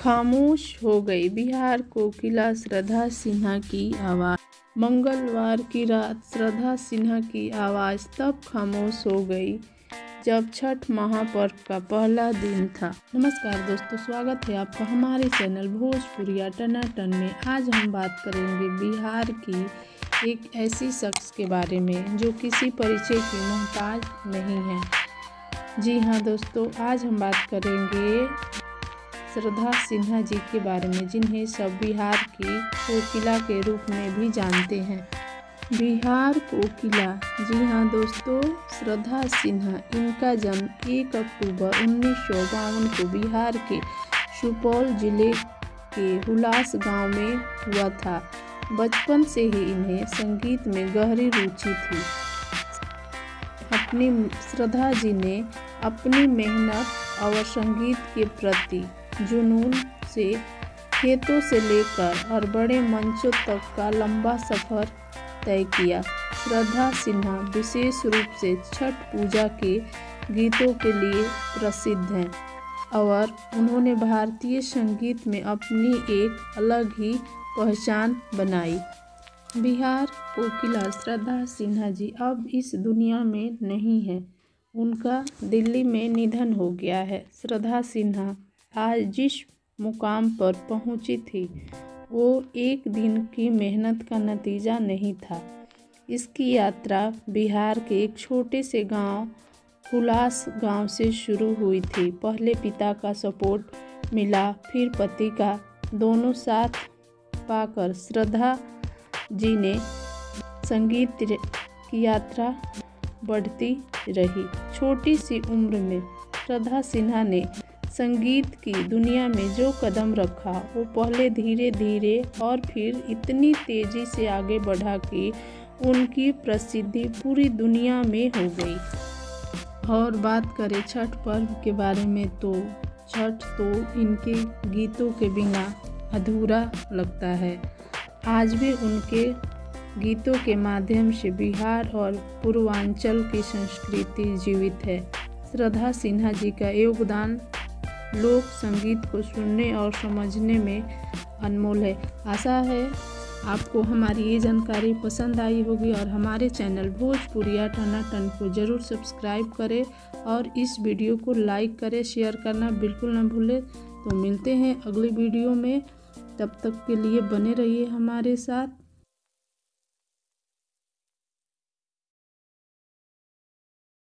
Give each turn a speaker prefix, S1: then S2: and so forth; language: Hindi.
S1: खामोश हो गई। बिहार कोकिला श्रद्धा सिन्हा की आवाज़। मंगलवार की रात श्रद्धा सिन्हा की आवाज़ तब खामोश हो गई, जब छठ महापर्व का पहला दिन था। नमस्कार दोस्तों, स्वागत है आपका हमारे चैनल भोजपुरिया टनाटन में। आज हम बात करेंगे बिहार की एक ऐसी शख्स के बारे में, जो किसी परिचय की मोहताज नहीं है। जी हाँ दोस्तों, आज हम बात करेंगे श्रद्धा सिन्हा जी के बारे में, जिन्हें सब बिहार की कोकिला के रूप में भी जानते हैं। बिहार कोकिला, जी हाँ दोस्तों, श्रद्धा सिन्हा, इनका जन्म एक अक्टूबर उन्नीस सौ बावन को बिहार के सुपौल ज़िले के हुलास गाँव में हुआ था। बचपन से ही इन्हें संगीत में गहरी रुचि थी। अपनी, श्रद्धा जी ने अपनी मेहनत और संगीत के प्रति जुनून से खेतों से लेकर और बड़े मंचों तक का लंबा सफ़र तय किया। श्रद्धा सिन्हा विशेष रूप से छठ पूजा के गीतों के लिए प्रसिद्ध हैं और उन्होंने भारतीय संगीत में अपनी एक अलग ही पहचान बनाई। बिहार कोकिला श्रद्धा सिन्हा जी अब इस दुनिया में नहीं है। उनका दिल्ली में निधन हो गया है। श्रद्धा सिन्हा आज जिस मुकाम पर पहुँची थी। वो एक दिन की मेहनत का नतीजा नहीं था। इसकी यात्रा बिहार के एक छोटे से गाँव हुलास गाँव से शुरू हुई थी। पहले पिता का सपोर्ट मिला, फिर पति का। दोनों साथ पाकर श्रद्धा जी ने संगीत की यात्रा बढ़ती रही। छोटी सी उम्र में श्रद्धा सिन्हा ने संगीत की दुनिया में जो कदम रखा, वो पहले धीरे धीरे और फिर इतनी तेज़ी से आगे बढ़ा कि उनकी प्रसिद्धि पूरी दुनिया में हो गई। और बात करें छठ पर्व के बारे में तो छठ तो इनके गीतों के बिना अधूरा लगता है। आज भी उनके गीतों के माध्यम से बिहार और पूर्वांचल की संस्कृति जीवित है। श्रद्धा सिन्हा जी का योगदान लोक संगीत को सुनने और समझने में अनमोल है। आशा है आपको हमारी ये जानकारी पसंद आई होगी और हमारे चैनल भोजपुरिया टना टन को ज़रूर सब्सक्राइब करें और इस वीडियो को लाइक करें, शेयर करना बिल्कुल ना भूलें। तो मिलते हैं अगले वीडियो में। तब तक के लिए बने रहिए हमारे साथ।